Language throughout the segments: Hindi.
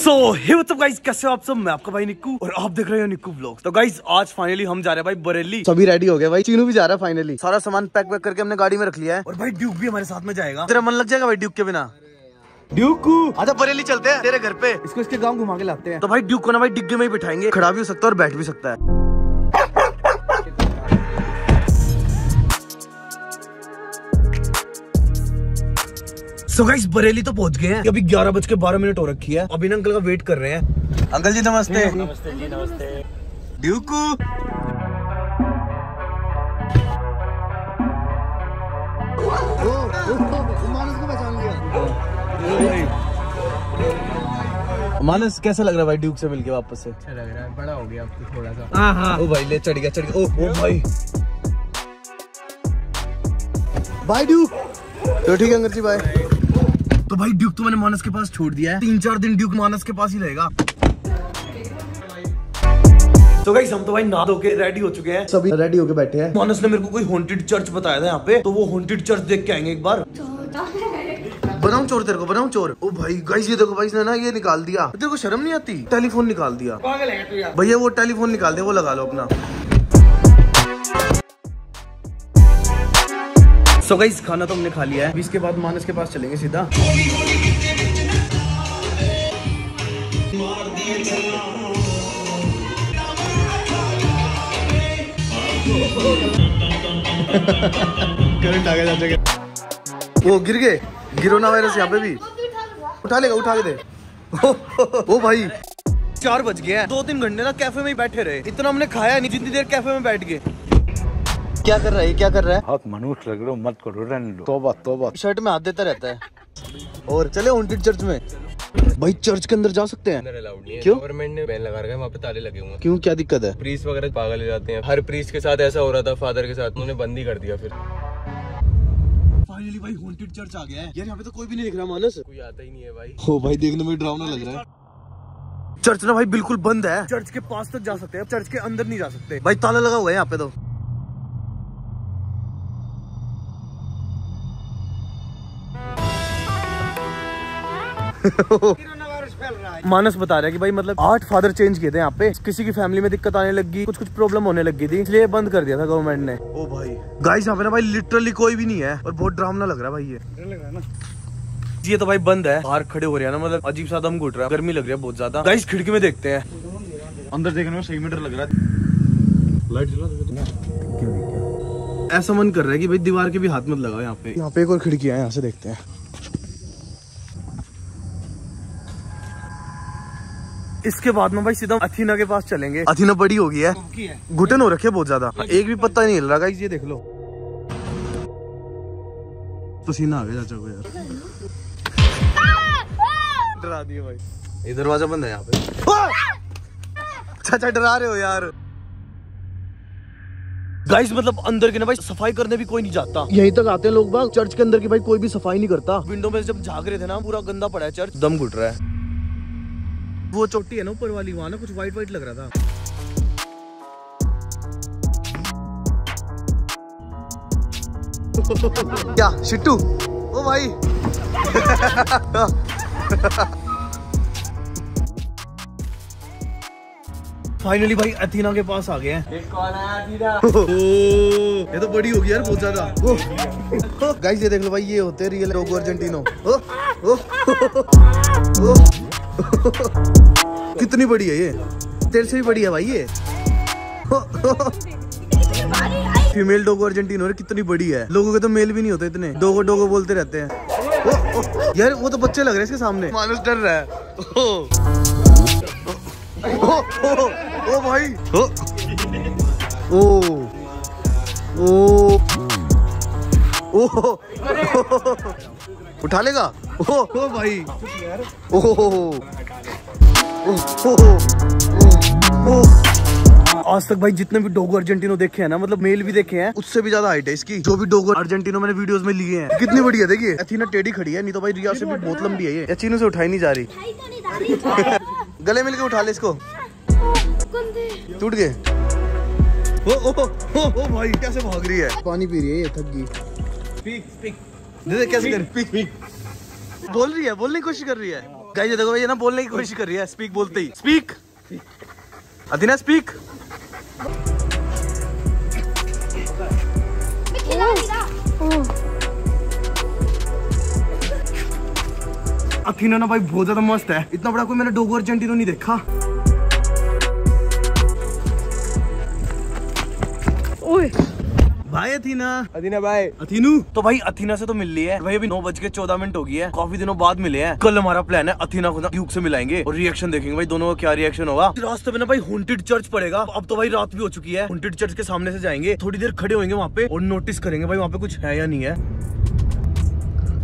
सो हे मतलब गाइस कैसे हो आप सब? मैं आपका भाई निकू और आप देख रहे हो निक्कू ब्लॉग तो गाइस आज फाइनली हम जा रहे हैं भाई बरेली सभी रेडी हो गए भाई? चीनू भी जा रहा है फाइनली सारा सामान पैक पैक करके हमने गाड़ी में रख लिया है। और भाई ड्यूक भी हमारे साथ में जाएगा। तेरा मन लग जाएगा भाई ड्यूक के बिना? ड्यूकू अच्छा बरेली चलते हैं तेरे घर पे। इसको इसके गाँव घुमा के लाते हैं। तो भाई ड्यूक को ना भाई डिग्गे में ही बिठाएँगे खड़ा भी हो सकता है और बैठ भी सकता है। सो गाइस बरेली तो पहुँच गए हैं। अभी ग्यारह बज के बारह मिनट हो रखी है। अभी अंकल का वेट कर रहे हैं। अंकल जी नमस्ते। नमस्ते जी नमस्ते। ड्यूक। मानस कैसा लग रहा है भाई ड्यूक से मिलके वापस से? अच्छा लग रहा है बड़ा हो गया अब तो थोड़ा सा। ओ भाई ले चढ़ गया चढ़ गया। ओ ओ भाई। बाय ड्यूक तो ठीक है अंकल जी बाय तो भाई ड्यूक तो मैंने मानस के पास छोड़ दिया है। तीन चार दिन ड्यूक मानस के पास ही रहेगा। तो गाइस हम तो भाई नहा धो के रेडी हो चुके हैं। सभी रेडी होके बैठे हैं। मानस ने मेरे को कोई हॉन्टेड चर्च बताया था यहाँ पे। तो वो हॉन्टेड चर्च देख के आएँगे एक बार। बनाऊँ चोर तेरे को बनाऊँ चोर? ओ भाई गाइस ये देखो भाई इसने ना ये निकाल दिया। तेरे को शर्म नहीं आती? टेलीफोन निकाल दिया। भैया वो टेलीफोन निकाल दिया वो लगा लो अपना। सो गाइस खाना तो हमने खा लिया है। इसके बाद मानस के पास चलेंगे सीधा। करंट आ गया जाते वो गिर गए। गिरोना वायरस यहाँ पे भी। उठा लेगा उठा के दे। ओ, ओ भाई। चार बज गए दो तीन घंटे ना कैफ़े में ही बैठे रहे। इतना हमने खाया नहीं जितनी देर कैफ़े में बैठ गए। क्या कर रहा है? क्या कर रहा है? बहुत मनुष्य लग रहे हो मत करो रहने दो। तोबा तोबा। शर्ट में हाथ देता रहता है। और चले हॉन्टेड चर्च में। भाई चर्च के अंदर जा सकते हैं? अंदर अलाउड नहीं है। क्यों? गवर्नमेंट ने बैन लगा रखा है वहाँ पे ताले लगे हुए क्यों? क्या दिक्कत है? प्रीस्ट वगैरह पागल हो जाते हैं। हर प्रीस्ट के साथ ऐसा हो रहा था फादर के साथ। उन्होंने बंद ही कर दिया फिर। फाइनली भाई हॉन्टेड चर्च आ गया है। यार यहाँ पे तो कोई भी नहीं दिख रहा मानस। कोई आता ही नहीं है भाई। हो भाई देखने में डरावना लग रहा है। चर्च ना भाई बिल्कुल बंद है। चर्च के पास तक जा सकते हैं चर्च के अंदर नहीं जा सकते। भाई ताला लगा हुआ है यहाँ पे तो। मानस बता रहा है कि भाई मतलब आठ फादर चेंज किए थे यहाँ पे। किसी की फैमिली में दिक्कत आने लगी कुछ कुछ प्रॉब्लम होने लगी थी इसलिए बंद कर दिया था गवर्नमेंट ने। ओ भाई। गाइस यहाँ पे ना भाई लिटरली कोई भी नहीं है और बहुत ड्रामना लग रहा है भाई ये। लग रहा ये तो भाई बंद है। बाहर खड़े हो रहे हैं ना मतलब अजीब सा दम घुट रहा है गर्मी लग रही है बहुत ज़्यादा। गाइस खिड़की में देखते हैं। अंदर देखने में सही मीटर लग रहा है। लाइट जला ऐसा मन कर रहा है कि भाई दीवार के भी हाथ मत लगाओ यहाँ पे। यहाँ पे एक और खिड़की है यहाँ से देखते हैं। इसके बाद में भाई सीधा अथीना के पास चलेंगे। अथीना बड़ी हो गई है। घुटन हो रखे है बहुत ज़्यादा। एक भी पत्ता नहीं हिल रहा गाइस ये देख लो। पसीना आ गया चाचा को यार। डरा दिए भाई। ये दरवाज़ा बंद है यहाँ पे। चाचा डरा रहे हो यार। गाइस मतलब अंदर के ना भाई सफ़ाई करने भी कोई नहीं जाता। यहीं तक आते हैं लोग बाग। चर्च के अंदर की भाई कोई भी सफ़ाई नहीं करता। विंडो में जब झाग रहे थे ना पूरा गंदा पड़ा है चर्च। दम घुट रहा है। वो चोटी है ना ऊपर वाली वहाँ ना कुछ व्हाइट व्हाइट लग रहा था। क्या शिट्टू? ओ भाई। फाइनली भाई अथीना के पास आ गए हैं। ये तो बड़ी होगी यार बहुत ज़्यादा। गाइस ये देख लो भाई ये होते हैं रियल डोगो अर्जेंटिनो। ओ, ओ, ओ, कितनी बड़ी है ये? तेरे से भी बड़ी है भाई ये। फीमेल डोगो अर्जेंटिनो है कितनी बड़ी है। लोगों के तो मेल भी नहीं होते इतने। डोगो डोगो बोलते रहते हैं। ओ, ओ, यार वो तो बच्चे लग रहे हैं इसके सामने। मानुस डर रहा है। ओ, ओ, ओ, ओ भाई। ओ, ओ ओ। ओ उठा लेगा? ओ ओ भाई। ओ ओ ओ आज तक भाई जितने भी डोगो अर्जेंटिनो देखे हैं ना मतलब मेल भी देखे हैं उससे भी ज़्यादा हाइट है इसकी। जो भी डोगो अर्जेंटिनो मैंने वीडियोस में लिए हैं कितनी बड़ी है देखिए। अथीना टेढ़ी खड़ी है नहीं तो भाई रिया से भी बहुत लंबी है ये। चीनू से उठाई नहीं जा रही। गले मिलके उठा ले इसको। टूट गए। ओ ओ ओ ओ भाई कैसे भाग रही है? पानी पी रही है ये थक गई। दे कैसे कर? पी पी बोल रही है बोलने की कोशिश कर रही है। गाइस देखो भाई ये ना बोलने की कोशिश कर रही है स्पीक बोलते ही। स्पीक अधीना स्पीक अथीना ना भाई बहुत ज़्यादा मस्त है। इतना बड़ा कोई मैंने डोगो अर्जेंटिनो नहीं देखा। भाई अथीना। अथीना भाई। अथीनू। तो भाई अथीना से तो मिल ली है। भाई अभी नौ बज के चौदह मिनट हो गई है। काफ़ी दिनों बाद मिले हैं। कल हमारा प्लान है अथीना को ना ड्यूक से मिलाएँगे और रिएक्शन देखेंगे। भाई दोनों का क्या रिएक्शन होगा? रास्ते में ना भाई हॉन्टेड चर्च पड़ेगा। अब तो भाई रात भी हो चुकी है। हॉन्टेड चर्च के सामने से जाएँगे। थोड़ी देर खड़े होंगे वहाँ पे और नोटिस करेंगे। भाई वहाँ पे कुछ है या नहीं है?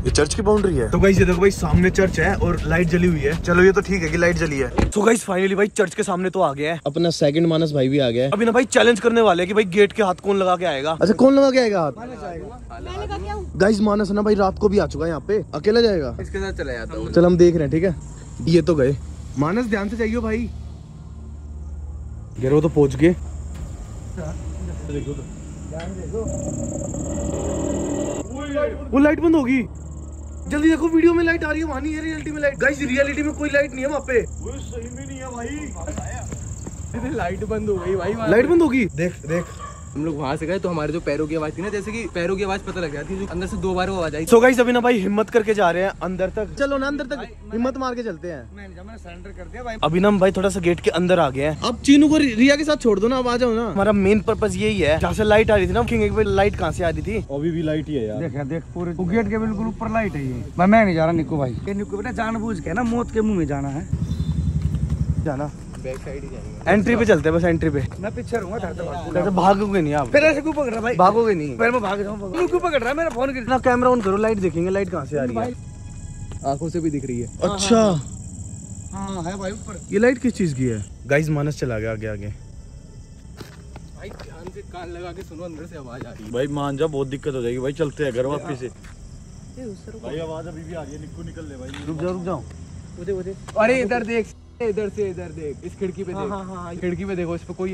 ये चर्च की बाउंड्री है। तो गाइस ये देखो भाई सामने चर्च है और लाइट जली हुई है। चलो ये तो ठीक है कि लाइट जली है। तो गाइस फाइनली भाई चर्च के सामने तो आ गया है। अपना सेकंड मानस भाई भी आ गया है। अभी ना भाई चैलेंज करने वाले हैं कि भाई गेट के हाथ कौन लगा के आएगा? अच्छा कौन लगा के आएगा हाथ? गाइस मानस ना भाई रात को भी आ चुका है यहाँ पे। अकेला जाएगा? इसके साथ चला जाता हूँ। चल हम देख रहे हैं ठीक है? ये तो गए। मानस ध्यान से जाइयो भाई। वो तो पहुँच गए। वो लाइट बंद होगी। जल्दी देखो वीडियो में लाइट आ रही है वहाँ नहीं है रियलिटी में लाइट गाइस रियलिटी में कोई लाइट नहीं है वहाँ पे। सही में नहीं है भाई। लाइट बंद हो गई भाई लाइट बंद होगी? देख देख। हम लोग वहाँ से गए तो हमारे जो पैरों की आवाज़ थी ना जैसे कि पैरों की आवाज़ पता लग जाती है जो अंदर से दो बार वो आवाज़ आई। सो गाइस अभी ना भाई हिम्मत करके जा रहे हैं अंदर तक। चलो ना अंदर तक हिम्मत मार के चलते हैं। मैंने सरेंडर कर दिया भाई। अभी ना हम भाई थोड़ा सा गेट के अंदर आ गए हैं। अब चीनू को रिया के साथ छोड़ दो ना अब आ जाओ ना। हमारा मेन पर्पज यही है जहाँ से लाइट आ रही थी ना किंग एक लाइट कहाँ से आ रही थी? अभी भी लाइट ही है यार। देख देख पूरे गेट के बिल्कुल ऊपर लाइट है ये। मैं नहीं जा रहा निक्को भाई। ये निक्को बेटा जानबूझ के ना मौत के मुँह में जाना है। जाना। बैक साइड ही जाएँगे। एंट्री पे चलते हैं बस एंट्री पे। मैं पीछे रहूँगा भाग भागोगे नहीं आप। फिर ऐसे क्यों पकड़ रहा भाई? भागोगे नहीं। फिर मैं भाग जाऊँ तू क्यों पकड़ रहा है? मेरा फ़ोन गिर कैमरा ऑन करो लाइट देखेंगे लाइट कहाँ से आ रही है। आँखों से भी दिख रही है। अच्छा। हाँ है भाई ऊपर। ये लाइट किस चीज़ की है? गाइस मानस चला गया आगे आगे। भाई ध्यान से कान लगा के सुनो अंदर से आवाज़ आ रही है। भाई मान जा बहुत दिक्कत हो जाएगी। भाई चलते हैं घर वापस से। भाई आवाज़ अभी भी आ रही है निकल ले भाई। रुक जाओ रुक जाओ। अरे इधर देख। इधर से इधर देख इस खिड़की पे देख। हाँ, हाँ, हाँ, खिड़की पे देखो इस पे कोई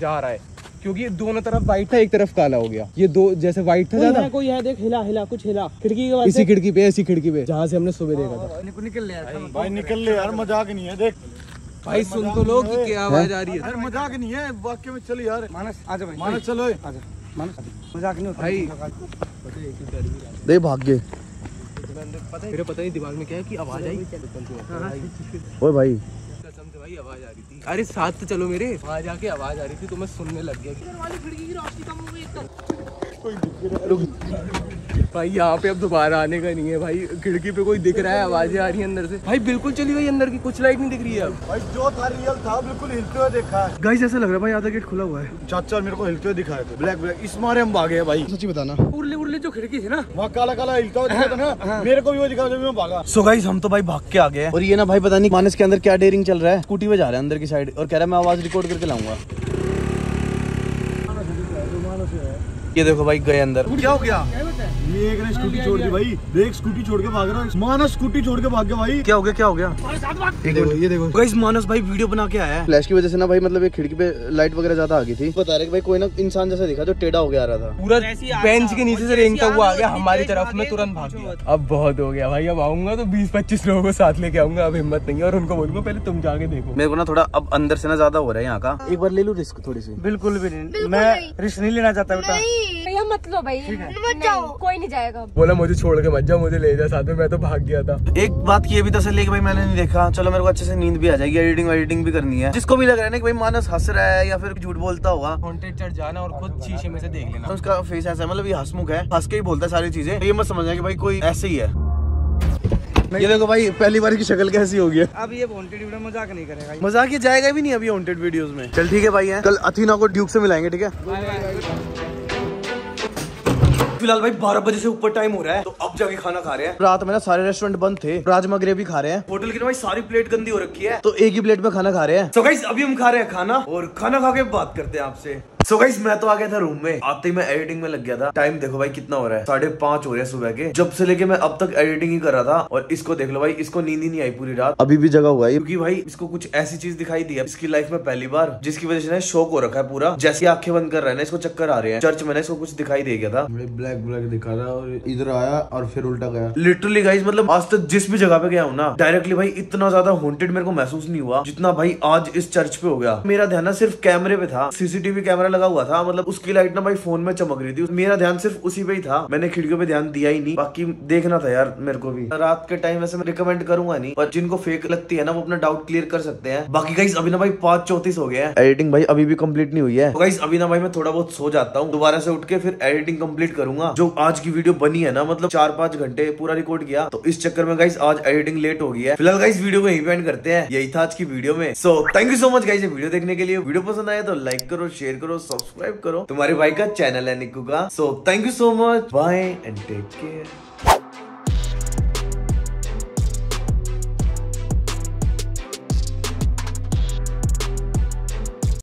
जा रहा है। क्योंकि दोनों तरफ़ व्हाइट था एक तरफ़ काला हो गया। ये दो जैसे व्हाइट था ज़्यादा। कोई है देख हिला हिला कुछ हिला। खिड़की के इसी खिड़की पे इसी खिड़की पे। जहाँ से हमने सुबह देखा था। निकल ले यार भाई निकल ले यार मज़ाक नहीं है देख। भाई सुन तो लो कि क्या आवाज़ आ रही है। मज़ाक नहीं है वाक्य में चल यार। मानस आजा भाई। मानस चलो। आजा। मानस मज़ाक नहीं होता। भाई। दे भाग गए पता नहीं दिमाग में क्या है कि आवाज़ आई? ओए भाई कसम से भाई। आवाज़ आ रही थी। अरे साथ तो चलो मेरे। वहाँ जाके आवाज़ आ रही थी तो मैं सुनने लग गया भाई यहाँ पे अब दोबारा आने का नहीं है भाई। खिड़की पे कोई दिख रहा है आवाज़ें आ रही है अंदर से। भाई बिल्कुल चली गई अंदर की कुछ लाइट नहीं दिख रही है अब। भाई जो था रियल था बिल्कुल हिलते हुए देखा है। गाइस ऐसा लग रहा है भाई आधा गेट खुला हुआ है। चाचा मेरे को हिलते हुए दिखाए थे। ब्लैक ब्लैक इस मारे हम भागे हैं भाई। सच्ची बताना। उरले उरले जो खिड़की थी ना। वहाँ काला काला हिलता हुआ दिखा था ना। मेरे को भी वो दिखा जब मैं भागा। सो गाइस हम तो भाई भाग के आ गए और ये ना भाई पता नहीं मानस के अंदर क्या डेयरिंग चल रहा है। स्कूटी पे जा रहे हैं अंदर की साइड और कह रहा है मैं आवाज़ रिकॉर्ड करके लाऊँगा। ये देखो भाई गए अंदर। क्या हो गया? एक ने स्कूटी छोड़ दी भाई। देख स्कूटी छोड़ के भाग रहा है। मानस स्कूटी छोड़ के भाग गया भाई। क्या हो गया क्या हो गया? ये देखो ये देखो। गाइस मानस भाई वीडियो बना के आया है। फ्लैश की वजह से ना भाई मतलब ये खिड़की पे लाइट वगैरह ज़्यादा आ गई थी। बता रहे भाई कोई ना इंसान जैसा दिखा जो टेढ़ा हो गया आ रहा था। पूरा बेंच के नीचे से रेंगता हुआ आ गया हमारी तरफ़ में तुरंत भाग गया। अब बहुत हो गया भाई अब आऊँगा तो बीस पच्चीस लोगों को साथ लेके आऊँगा अब हिम्मत नहीं है। और उनको बोलूँगा पहले तुम जाके देखो। मेरे को ना थोड़ा अब अंदर से ना ज़्यादा हो रहा है यहाँ का। एक बार ले लूँ रिस्क थोड़ी सी? बिल्कुल भी नहीं। मैं रिस्क नहीं लेना चाहता बेटा। मत लो भाई। मत जाओ। कोई नहीं जाएगा। बोला मुझे छोड़ के मत जाओ मुझे ले जा साथ में मैं तो भाग गया था। एक बात की ये भी तसल्ली है कि भाई मैंने नहीं देखा। चलो मेरे को अच्छे से नींद भी आ जाएगी एडिटिंग एडिटिंग भी करनी है। जिसको भी लग रहा है ना कि भाई मानस हंस रहा है या फिर झूठ बोलता होगा चढ़ जाना और खुद शीशे में से देख तो लेना उसका फेस ऐसा मतलब ये हंसमुख है। हंस के ही बोलता है सारी चीज़ें। तो ये मत समझना कि भाई कोई ऐसे ही है। ये देखो भाई पहली बार की शक्ल कैसी होगी अब ये वांटेड वीडियो मज़ाक नहीं करेगा। मज़ाक ये जाएगा भी नहीं अभी हॉन्टेड वीडियोस में। चल ठीक है भाई है। कल अथीना को ड्यूक से मिलाएँगे ठीक है? फ़िलहाल भाई बारह बजे से ऊपर टाइम हो रहा है तो अब जाके खाना खा रहे हैं। रात में ना सारे रेस्टोरेंट बंद थे राजमा ग्रेवी खा रहे हैं। होटल की भाई सारी प्लेट गंदी हो रखी है। तो एक ही प्लेट में खाना खा रहे हैं। तो अभी हम खा रहे हैं खाना और खाना खा के बात करते हैं आपसे। सो गाइस मैं तो आ गया था रूम में। आते ही मैं एडिटिंग में लग गया था। टाइम देखो भाई कितना हो रहा है। साढ़े पाँच हो रहे हैं सुबह के। जब से लेके मैं अब तक एडिटिंग ही कर रहा था और इसको देख लो भाई इसको नींद ही नहीं आई पूरी रात। अभी भी जगह हुआ है। क्योंकि भाई इसको कुछ ऐसी चीज़ दिखाई दी है। इसकी लाइफ में पहली बार जिसकी वजह से शौक हो रखा है पूरा। जैसे आँखें बंद कर रहा है इसको चक्कर आ रहे हैं। चर्च में इसको कुछ दिखाई दे गया था। ब्लैक ब्लैक दिखा रहा और इधर आया और फिर उल्टा गया। लिटरली गाइस मतलब आज तक जिस भी जगह पे गया हूँ ना डायरेक्टली भाई इतना ज़्यादा हॉन्टेड मेरे को महसूस नहीं हुआ जितना भाई आज इस चर्च पे हो गया। मेरा ध्यान ना सिर्फ़ कैमरे पे था सीसीटीवी कैमरा लगा हुआ था मतलब उसकी लाइट ना भाई फ़ोन में चमक रही थी। मेरा ध्यान सिर्फ़ उसी पे ही था। मैंने खिड़कियों पे ध्यान दिया ही नहीं। बाकी देखना था यार मेरे को भी। रात के टाइम वैसे मैं रिकमेंड करूँगा नहीं पर जिनको फेक लगती है ना वो अपना डाउट क्लियर कर सकते हैं। बाकी गाइस अभी ना भाई पाँच चौतीस हो गया है। एडिटिंग भाई अभी भी कंप्लीट नहीं हुई है। गाइस अभी ना भाई मैं थोड़ा बहुत सो जाता हूँ। दोबारा से उठ के फिर एडिटिंग कंप्लीट करूँगा। जो आज की वीडियो बनी है ना मतलब चार पाँच घंटे पूरा रिकॉर्ड किया तो इस चक्कर में गाइस आज एडिटिंग लेट हो गई है। फ़िलहाल गाइस वीडियो को यहीं पे एंड करते हैं। यही था आज की वीडियो में। So thank you so much guys video देखने के लिए। वीडियो पसंद आया तो लाइक करो शेयर करो सब्सक्राइब करो। तुम्हारे भाई का चैनल है निकू का so thank you so much bye and take care